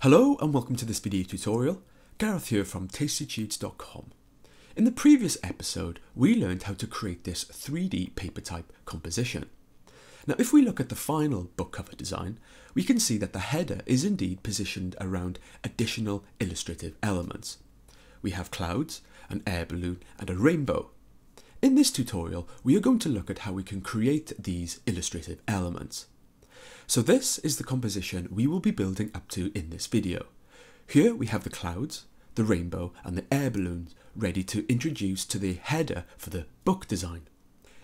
Hello and welcome to this video tutorial. Gareth here from tastytuts.com. In the previous episode, we learned how to create this 3D paper type composition. Now, if we look at the final book cover design, we can see that the header is indeed positioned around additional illustrative elements. We have clouds, an air balloon, and a rainbow. In this tutorial, we are going to look at how we can create these illustrative elements. So this is the composition we will be building up to in this video. Here we have the clouds, the rainbow and the air balloons ready to introduce to the header for the book design.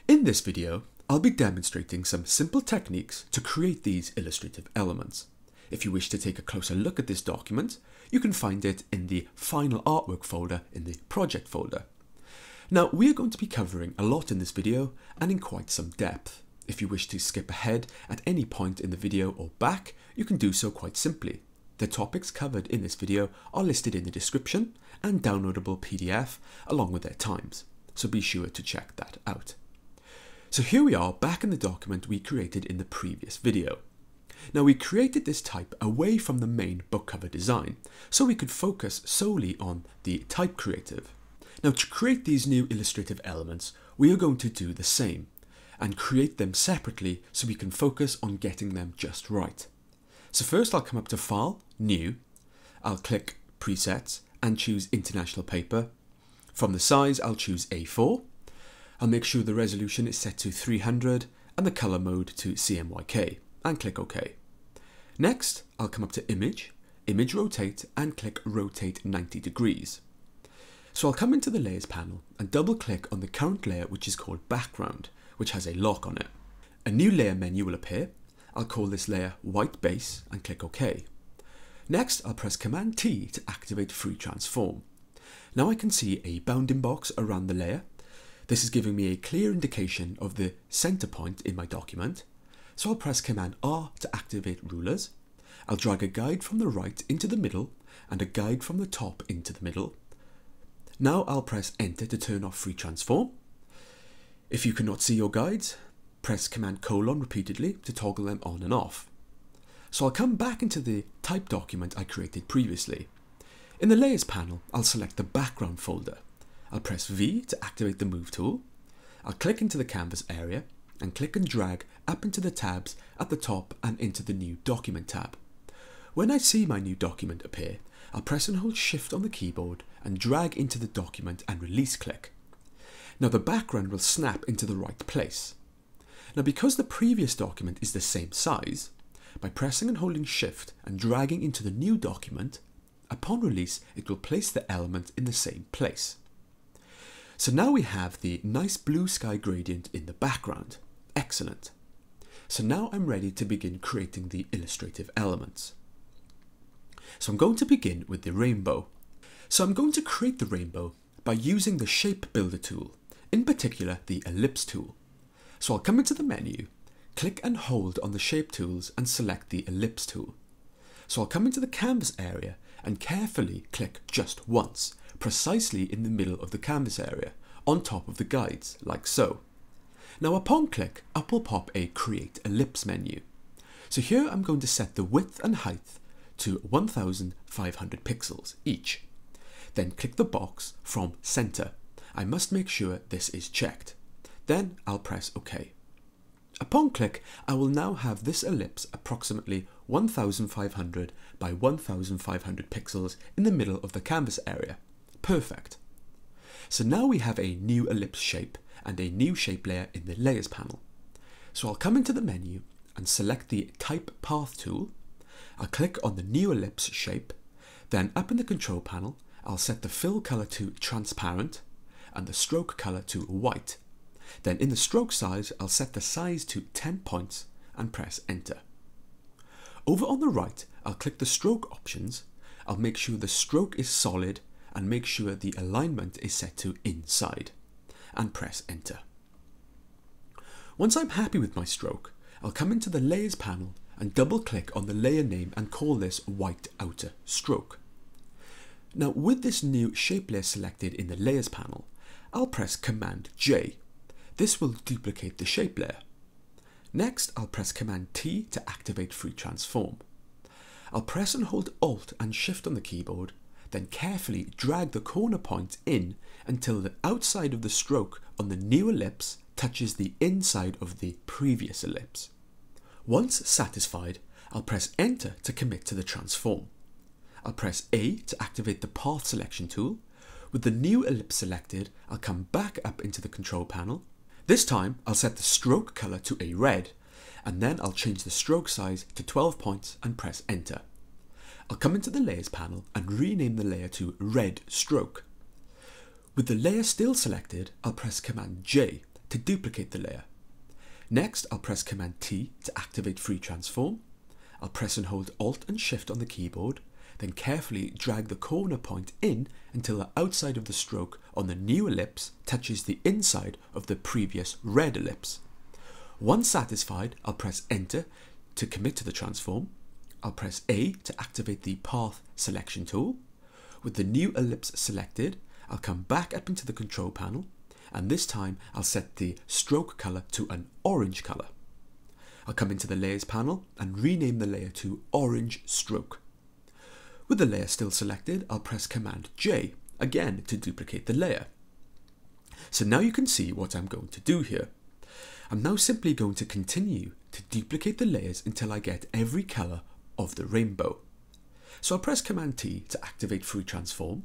In this video, I'll be demonstrating some simple techniques to create these illustrative elements. If you wish to take a closer look at this document, you can find it in the final artwork folder in the project folder. Now, we are going to be covering a lot in this video and in quite some depth. If you wish to skip ahead at any point in the video or back, you can do so quite simply. The topics covered in this video are listed in the description and downloadable PDF along with their times, so be sure to check that out. So here we are back in the document we created in the previous video. Now we created this type away from the main book cover design, so we could focus solely on the type creative. Now to create these new illustrative elements, we are going to do the same, and create them separately so we can focus on getting them just right. So first I'll come up to File, New, I'll click Presets and choose International Paper. From the size I'll choose A4. I'll make sure the resolution is set to 300 and the colour mode to CMYK and click OK. Next I'll come up to Image, Image Rotate and click Rotate 90 degrees. So I'll come into the Layers panel and double click on the current layer which is called Background, which has a lock on it. A new layer menu will appear I'll call this layer white base and click OK. Next, I'll press Command T to activate Free Transform. Now I can see a bounding box around the layer. This is giving me a clear indication of the center point in my document. So I'll press Command R to activate rulers. I'll drag a guide from the right into the middle and a guide from the top into the middle. Now I'll press Enter to turn off Free Transform. If you cannot see your guides, press Command colon repeatedly to toggle them on and off. So I'll come back into the type document I created previously. In the Layers panel, I'll select the background folder. I'll press V to activate the Move tool. I'll click into the canvas area and click and drag up into the tabs at the top and into the New Document tab. When I see my new document appear, I'll press and hold Shift on the keyboard and drag into the document and release click. Now the background will snap into the right place. Now because the previous document is the same size, by pressing and holding shift and dragging into the new document, upon release it will place the element in the same place. So now we have the nice blue sky gradient in the background. Excellent. So now I'm ready to begin creating the illustrative elements. So I'm going to begin with the rainbow. So I'm going to create the rainbow by using the shape builder tool, in particular the ellipse tool. So I'll come into the menu, click and hold on the shape tools and select the ellipse tool. So I'll come into the canvas area and carefully click just once, precisely in the middle of the canvas area, on top of the guides, like so. Now upon click, up will pop a Create Ellipse menu. So here I'm going to set the width and height to 1500 pixels each. Then click the box from Center. I must make sure this is checked. Then I'll press OK. Upon click, I will now have this ellipse approximately 1500 by 1500 pixels in the middle of the canvas area. Perfect. So now we have a new ellipse shape and a new shape layer in the layers panel. So I'll come into the menu and select the type path tool. I'll click on the new ellipse shape. Then up in the control panel, I'll set the fill color to transparent and the stroke color to white then in the stroke size, I'll set the size to 10 points and press enter. Over on the right, I'll click the stroke options. I'll make sure the stroke is solid and make sure the alignment is set to inside and press enter. Once I'm happy with my stroke, I'll come into the layers panel and double click on the layer name and call this white outer stroke. Now with this new shape layer selected in the layers panel, I'll press Command J this will duplicate the shape layer. Next, I'll press Command T to activate Free Transform. I'll press and hold Alt and Shift on the keyboard, then carefully drag the corner point in until the outside of the stroke on the new ellipse touches the inside of the previous ellipse. Once satisfied, I'll press Enter to commit to the transform. I'll press A to activate the Path Selection tool. With the new ellipse selected, I'll come back up into the control panel. This time, I'll set the stroke colour to a red, and then I'll change the stroke size to 12 points and press Enter. I'll come into the Layers panel and rename the layer to Red Stroke. With the layer still selected, I'll press Command J to duplicate the layer. Next, I'll press Command T to activate Free Transform. I'll press and hold Alt and Shift on the keyboard, then carefully drag the corner point in until the outside of the stroke on the new ellipse touches the inside of the previous red ellipse. Once satisfied, I'll press Enter to commit to the transform. I'll press A to activate the Path Selection tool. With the new ellipse selected, I'll come back up into the control panel and this time I'll set the stroke color to an orange color. I'll come into the layers panel and rename the layer to orange stroke. With the layer still selected, I'll press Command J again to duplicate the layer. So now you can see what I'm going to do here. I'm now simply going to continue to duplicate the layers until I get every color of the rainbow. So I'll press Command T to activate Free Transform.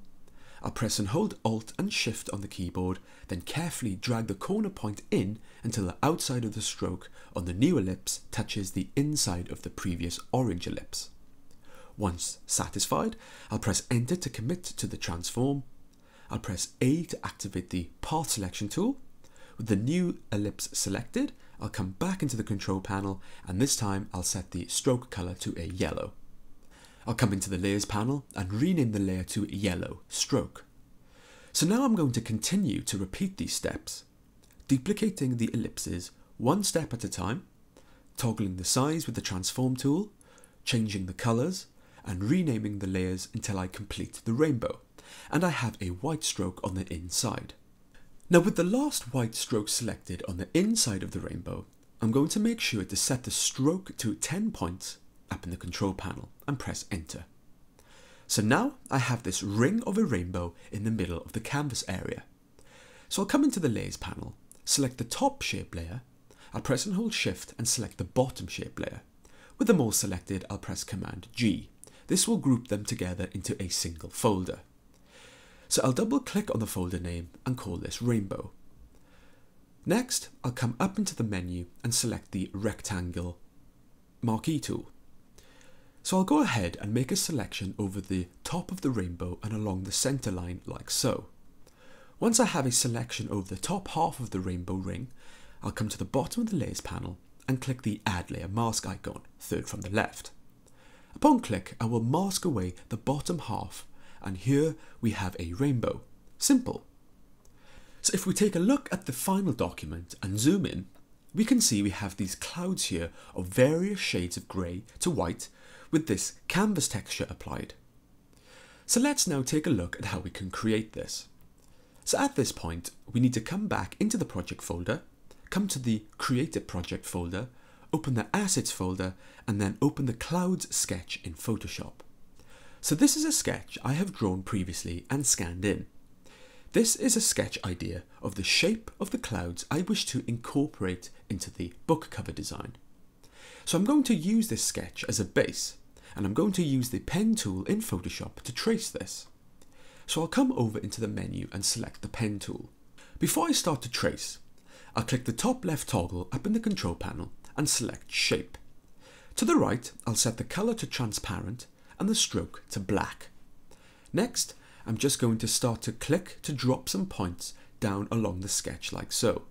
I'll press and hold Alt and Shift on the keyboard, then carefully drag the corner point in until the outside of the stroke on the new ellipse touches the inside of the previous orange ellipse. Once satisfied, I'll press Enter to commit to the transform. I'll press A to activate the Path Selection tool. With the new ellipse selected, I'll come back into the control panel and this time I'll set the stroke color to a yellow. I'll come into the layers panel and rename the layer to yellow stroke. So now I'm going to continue to repeat these steps, duplicating the ellipses one step at a time, toggling the size with the transform tool, changing the colours, and renaming the layers until I complete the rainbow, and I have a white stroke on the inside. Now with the last white stroke selected on the inside of the rainbow, I'm going to make sure to set the stroke to 10 points up in the control panel and press enter. So now I have this ring of a rainbow in the middle of the canvas area. So I'll come into the layers panel, select the top shape layer, I'll press and hold shift and select the bottom shape layer. With them all selected, I'll press Command G. This will group them together into a single folder. So I'll double click on the folder name and call this Rainbow. Next, I'll come up into the menu and select the rectangle marquee tool. So I'll go ahead and make a selection over the top of the rainbow and along the center line like so. Once I have a selection over the top half of the rainbow ring, I'll come to the bottom of the layers panel and click the add layer mask icon, third from the left. Upon click, I will mask away the bottom half and here we have a rainbow. Simple. So if we take a look at the final document and zoom in, we can see we have these clouds here of various shades of grey to white with this canvas texture applied. So let's now take a look at how we can create this. So at this point, we need to come back into the project folder, come to the created project folder, open the assets folder, and then open the clouds sketch in Photoshop. So this is a sketch I have drawn previously and scanned in. This is a sketch idea of the shape of the clouds I wish to incorporate into the book cover design. So I'm going to use this sketch as a base and I'm going to use the pen tool in Photoshop to trace this. So I'll come over into the menu and select the pen tool. Before I start to trace, I'll click the top left toggle up in the control panel and select shape. To the right, I'll set the color to transparent and the stroke to black. Next, I'm just going to start to click to drop some points down along the sketch like so.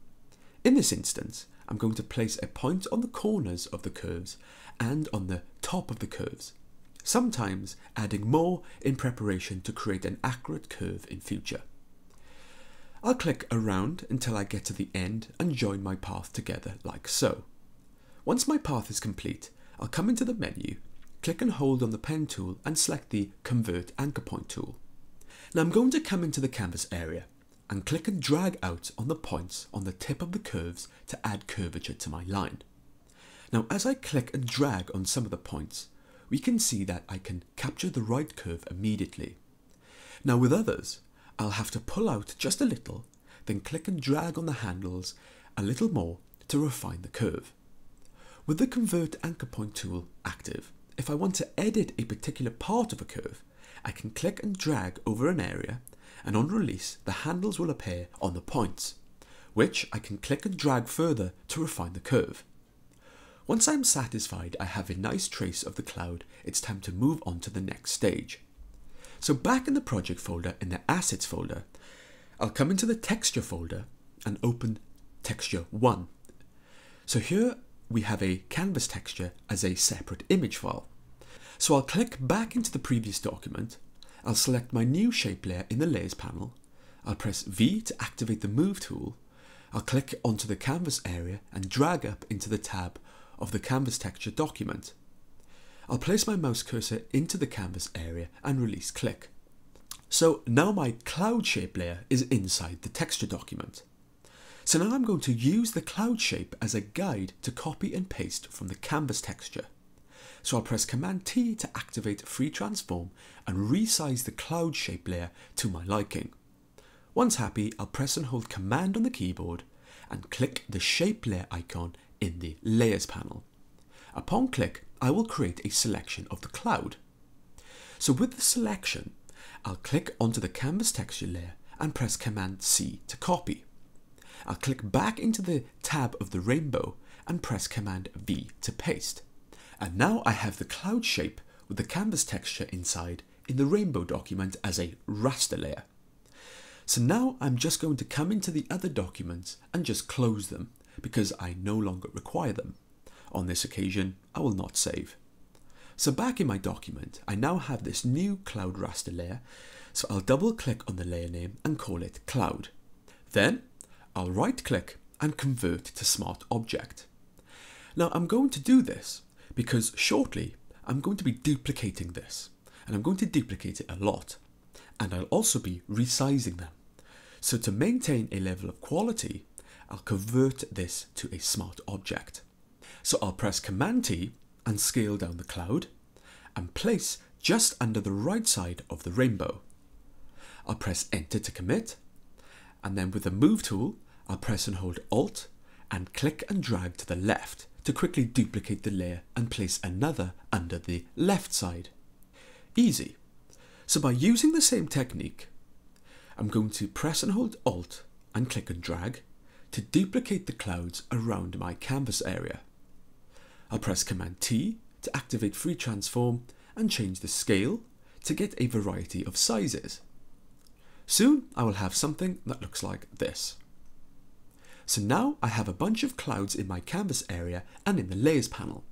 In this instance, I'm going to place a point on the corners of the curves and on the top of the curves, sometimes adding more in preparation to create an accurate curve in future. I'll click around until I get to the end and join my path together like so. Once my path is complete, I'll come into the menu, click and hold on the pen tool and select the Convert Anchor Point tool. Now I'm going to come into the canvas area and click and drag out on the points on the tip of the curves to add curvature to my line. Now as I click and drag on some of the points, we can see that I can capture the right curve immediately. Now with others, I'll have to pull out just a little, then click and drag on the handles a little more to refine the curve. With the Convert Anchor Point tool active, if I want to edit a particular part of a curve, I can click and drag over an area and on release the handles will appear on the points, which I can click and drag further to refine the curve. Once I'm satisfied I have a nice trace of the cloud, it's time to move on to the next stage. So back in the project folder in the assets folder, I'll come into the texture folder and open texture 1. So here we have a canvas texture as a separate image file. So I'll click back into the previous document, I'll select my new shape layer in the layers panel, I'll press V to activate the move tool, I'll click onto the canvas area and drag up into the tab of the canvas texture document. I'll place my mouse cursor into the canvas area and release click. So now my cloud shape layer is inside the texture document. So now I'm going to use the cloud shape as a guide to copy and paste from the canvas texture. So I'll press Command T to activate Free Transform and resize the cloud shape layer to my liking. Once happy, I'll press and hold Command on the keyboard and click the shape layer icon in the Layers panel. Upon click, I will create a selection of the cloud. So with the selection, I'll click onto the canvas texture layer and press Command C to copy. I'll click back into the tab of the rainbow and press Command V to paste. And now I have the cloud shape with the canvas texture inside in the rainbow document as a raster layer. So now I'm just going to come into the other documents and just close them because I no longer require them. On this occasion, I will not save. So back in my document, I now have this new cloud raster layer, so I'll double click on the layer name and call it cloud. Then I'll right click and convert to smart object. Now I'm going to do this because shortly I'm going to be duplicating this and I'm going to duplicate it a lot and I'll also be resizing them. So to maintain a level of quality, I'll convert this to a smart object. So I'll press Command T and scale down the cloud and place just under the right side of the rainbow. I'll press Enter to commit and then with the Move tool I'll press and hold Alt and click and drag to the left to quickly duplicate the layer and place another under the left side. Easy. So by using the same technique, I'm going to press and hold Alt and click and drag to duplicate the clouds around my canvas area. I'll press Command T to activate Free Transform and change the scale to get a variety of sizes. Soon I will have something that looks like this. So now I have a bunch of clouds in my canvas area and in the layers panel.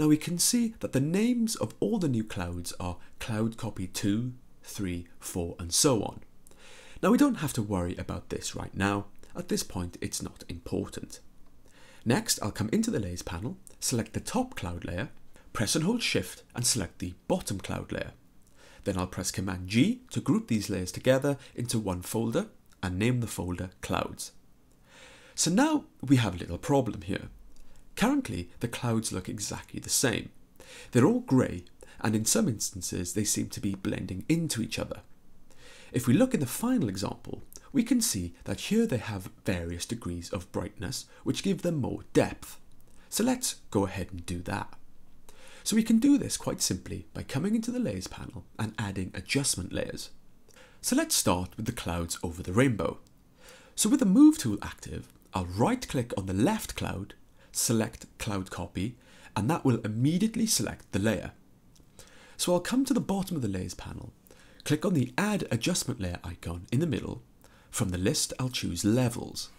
Now we can see that the names of all the new clouds are cloud copy 2, 3, 4 and so on. Now we don't have to worry about this right now, at this point it's not important. Next I'll come into the layers panel, select the top cloud layer, press and hold shift and select the bottom cloud layer. Then I'll press Command G to group these layers together into one folder and name the folder clouds. So now we have a little problem here. Currently the clouds look exactly the same. They're all grey and in some instances they seem to be blending into each other. If we look in the final example, we can see that here they have various degrees of brightness which give them more depth. So let's go ahead and do that. So we can do this quite simply by coming into the layers panel and adding adjustment layers. So let's start with the clouds over the rainbow. So with the move tool active, I'll right click on the left cloud, select cloud copy, and that will immediately select the layer. So I'll come to the bottom of the layers panel, click on the add adjustment layer icon in the middle. From the list, I'll choose levels.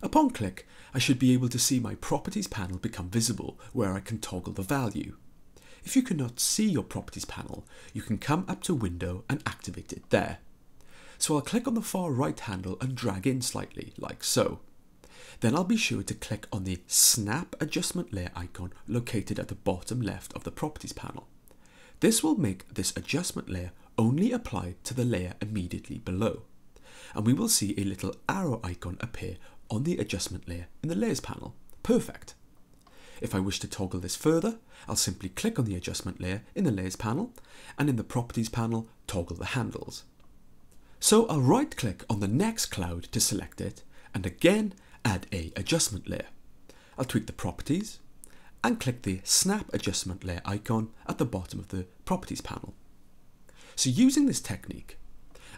Upon click, I should be able to see my properties panel become visible where I can toggle the value. If you cannot see your properties panel, you can come up to window and activate it there. So I'll click on the far right handle and drag in slightly, like so. Then I'll be sure to click on the snap adjustment layer icon located at the bottom left of the properties panel. This will make this adjustment layer only apply to the layer immediately below. And we will see a little arrow icon appear on the adjustment layer in the layers panel. Perfect. If I wish to toggle this further, I'll simply click on the adjustment layer in the layers panel and in the properties panel, toggle the handles. So I'll right click on the next cloud to select it and again add a adjustment layer. I'll tweak the properties and click the snap adjustment layer icon at the bottom of the properties panel. So using this technique,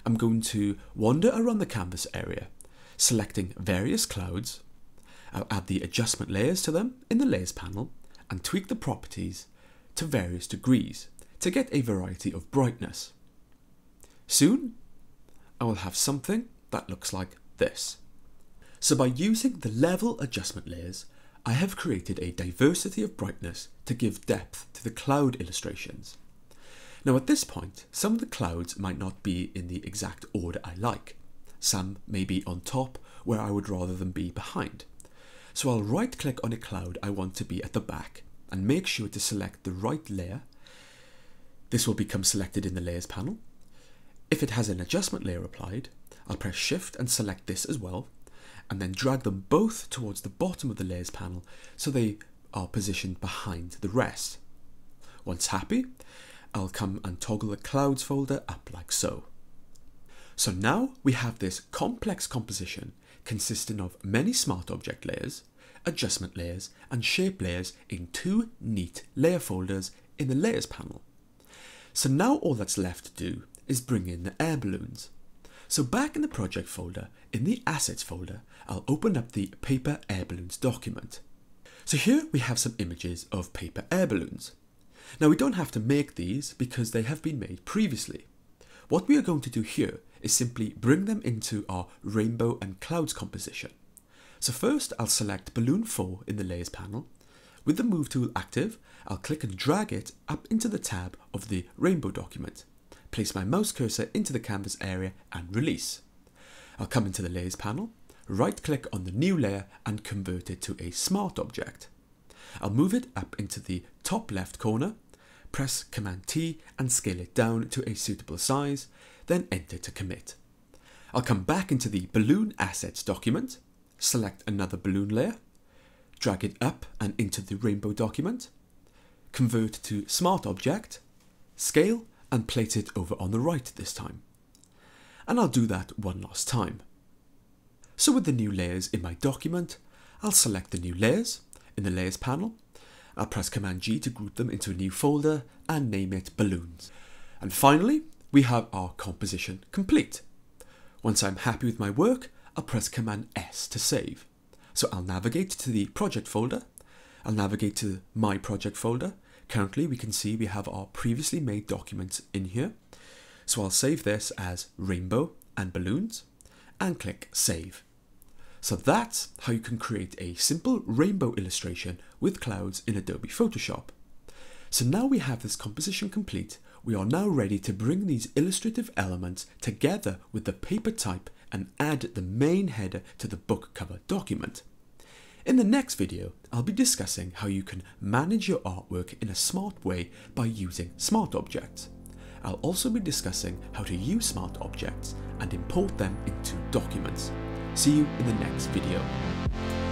I'm going to wander around the canvas area, selecting various clouds. I'll add the adjustment layers to them in the layers panel and tweak the properties to various degrees to get a variety of brightness. Soon, I will have something that looks like this. So by using the level adjustment layers, I have created a diversity of brightness to give depth to the cloud illustrations. Now at this point, some of the clouds might not be in the exact order I like. Some may be on top where I would rather them be behind. So I'll right click on a cloud I want to be at the back and make sure to select the right layer. This will become selected in the layers panel. If it has an adjustment layer applied, I'll press shift and select this as well and then drag them both towards the bottom of the layers panel so they are positioned behind the rest. Once happy, I'll come and toggle the clouds folder up like so. So now we have this complex composition consisting of many smart object layers, adjustment layers and shape layers in two neat layer folders in the layers panel. So now all that's left to do is bring in the air balloons. So back in the project folder, in the assets folder, I'll open up the paper air balloons document. So here we have some images of paper air balloons. Now we don't have to make these because they have been made previously. What we are going to do here is simply bring them into our rainbow and clouds composition. So first I'll select balloon 4 in the layers panel. With the move tool active, I'll click and drag it up into the tab of the rainbow document. Place my mouse cursor into the canvas area and release. I'll come into the layers panel, right click on the new layer and convert it to a smart object. I'll move it up into the top left corner press Command T and scale it down to a suitable size, then enter to commit. I'll come back into the Balloon Assets document, select another balloon layer, drag it up and into the rainbow document, convert to Smart Object, scale and plate it over on the right this time. And I'll do that one last time. So with the new layers in my document, I'll select the new layers in the Layers panel I'll press Command G to group them into a new folder and name it balloons. And finally, we have our composition complete. Once I'm happy with my work, I'll press Command S to save. So I'll navigate to the project folder. I'll navigate to my project folder. Currently, we can see we have our previously made documents in here. So I'll save this as rainbow and balloons and click save. So that's how you can create a simple rainbow illustration with clouds in Adobe Photoshop. So now we have this composition complete, we are now ready to bring these illustrative elements together with the paper type and add the main header to the book cover document. In the next video, I'll be discussing how you can manage your artwork in a smart way by using smart objects. I'll also be discussing how to use smart objects and import them into documents. See you in the next video.